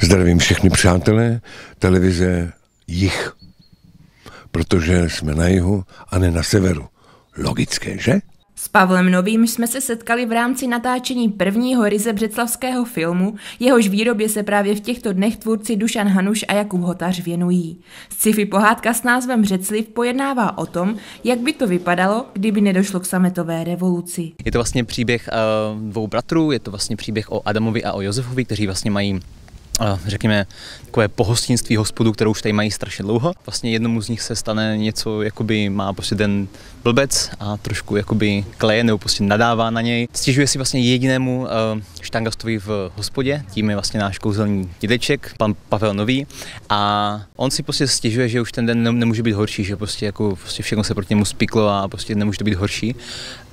Zdravím všechny přátelé televize Jich, protože jsme na jihu a ne na severu. Logické, že? S Pavlem Novým jsme se setkali v rámci natáčení prvního ryze břeclavského filmu, jehož výrobě se právě v těchto dnech tvůrci Dušan Hanuš a Jakub Hotař věnují. Sci-fi pohádka s názvem Břecliv pojednává o tom, jak by to vypadalo, kdyby nedošlo k sametové revoluci. Je to vlastně příběh uh, dvou bratrů, je to vlastně příběh o Adamovi a o Josefovi, kteří vlastně mají řekněme, takové pohostinství hospodu, kterou už tady mají strašně dlouho. Vlastně jednomu z nich se stane něco, jakoby má prostě ten blbec a trošku jakoby kleje nebo prostě nadává na něj. Stěžuje si vlastně jedinému uh, štangastovi v hospodě, tím je vlastně náš kouzelný dědeček, pan Pavel Nový a on si prostě stěžuje, že už ten den nemůže být horší, že prostě jako prostě všechno se proti němu spiklo a prostě nemůže to být horší.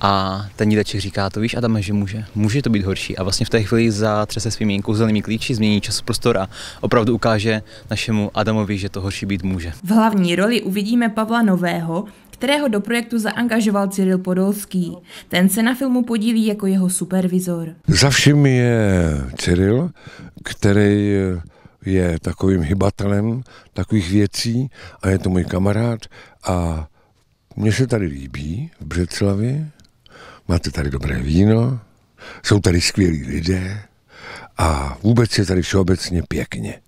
A ten dědeček říká, to víš Adame, že může, může to být horší. A vlastně v té chvíli zatřese svými kouzelnými klíči, změní časoprstor a opravdu ukáže našemu Adamovi, že to horší být může. V hlavní roli uvidíme Pavla Nového, kterého do projektu zaangažoval Cyril Podolský. Ten se na filmu podílí jako jeho supervizor. Za vším je Cyril, který je takovým hybatelem takových věcí a je to můj kamarád a mně se tady líbí v Břeclavi, máte tady dobré víno, jsou tady skvělí lidé a vůbec je tady všeobecně pěkně.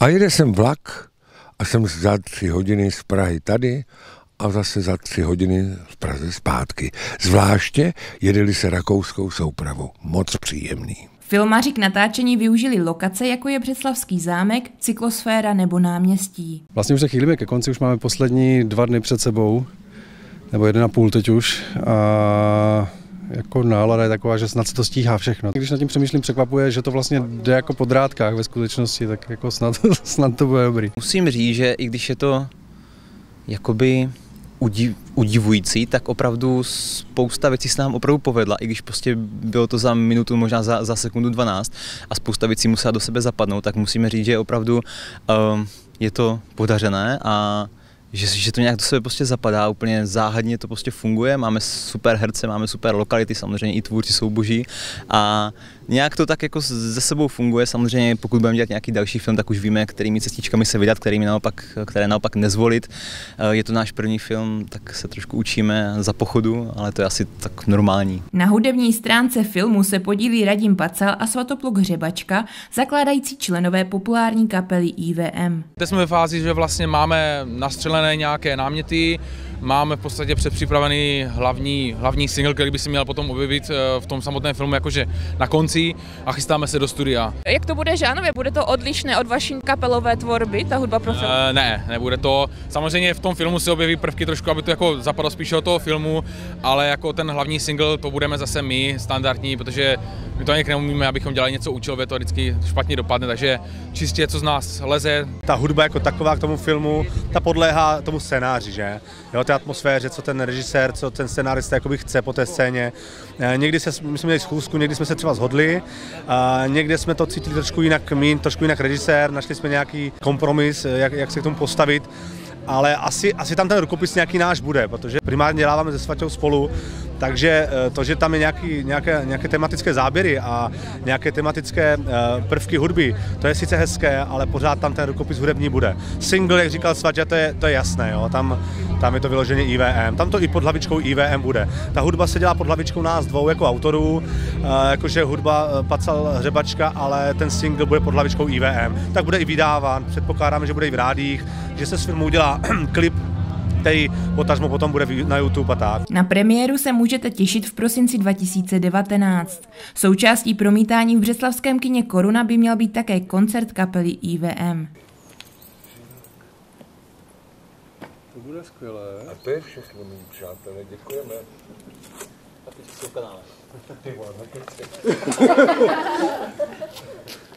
A jede sem vlak a jsem za tři hodiny z Prahy tady a zase za tři hodiny v Praze zpátky. Zvláště jedeli se rakouskou soupravou. Moc příjemný. Filmaři k natáčení využili lokace, jako je Břeclavský zámek, cyklosféra nebo náměstí. Vlastně už se chýlíme ke konci, už máme poslední dva dny před sebou, nebo jeden a půl teď už. A jako nálada je taková, že snad se to stíhá všechno. Když nad tím přemýšlím, překvapuje, že to vlastně jde jako po drátkách ve skutečnosti, tak jako snad, snad to bude dobrý. Musím říct, že i když je to jakoby udivující, tak opravdu spousta věcí se nám opravdu povedla, i když prostě bylo to za minutu, možná za, za sekundu 12 a spousta věcí musela do sebe zapadnout, tak musíme říct, že opravdu um, je to podařené a že, že to nějak do sebe prostě zapadá, úplně záhadně to prostě funguje, máme super herce, máme super lokality, samozřejmě i tvůrci jsou boží. A nějak to tak jako ze sebou funguje, samozřejmě pokud budeme dělat nějaký další film, tak už víme, kterými cestičkami se vydat, kterými naopak, které naopak nezvolit. Eh, je to náš první film, tak se trošku učíme za pochodu, ale to je asi tak normální. Na hudební stránce filmu se podílí Radim Pacal a Svatopluk Hřebačka, zakládající členové populární kapely IVM. Teď jsme ve fázi, že vlastně máme nastřelené nějaké náměty, máme v podstatě předpřipravený hlavní, hlavní single, který by si měl potom objevit eh, v tom samotném filmu jakože na konci a chystáme se do studia. Jak to bude žánově? Bude to odlišné od vaší kapelové tvorby, ta hudba pro film? E, ne, nebude to. Samozřejmě v tom filmu se objeví prvky trošku, aby to jako zapadlo spíše do toho filmu, ale jako ten hlavní single to budeme zase my, standardní, protože my to ani neumíme, abychom dělali něco účelově, to vždycky špatně dopadne, takže čistě co z nás leze. Ta hudba jako taková k tomu filmu, ta podléhá tomu scénáři, že? Jo, té atmosféře, co ten režisér, co ten scénárista jakoby chce po té scéně. Eh, někdy se, my jsme měli schůzku, někdy jsme se třeba zhodli, a někde jsme to cítili trošku jinak my, trošku jinak režisér, našli jsme nějaký kompromis, jak, jak se k tomu postavit ale asi, asi tam ten rukopis nějaký náš bude, protože primárně děláváme se Svatou spolu, takže eh, to, že tam je nějaký, nějaké, nějaké tematické záběry a nějaké tematické eh, prvky hudby, to je sice hezké, ale pořád tam ten rukopis hudební bude. Single, jak říkal Svatě, to je, to je jasné, jo? Tam, tam je to vyloženě IVM. Tam to i pod hlavičkou IVM bude. Ta hudba se dělá pod hlavičkou nás dvou jako autorů, eh, jakože hudba Pacal Hřebačka, ale ten single bude pod hlavičkou IVM. Tak bude i vydáván, předpokládáme, že bude i v rádích, že se s firmou udělá klip který potažmo potom bude na YouTube a tak. Na premiéru se můžete těšit v prosinci 2019. Součástí promítání v Břeslavském kině Koruna by měl být také koncert kapely IVM. To bude skvělé. A to je všechno, mý přátelé, děkujeme. A teď jsou kanále.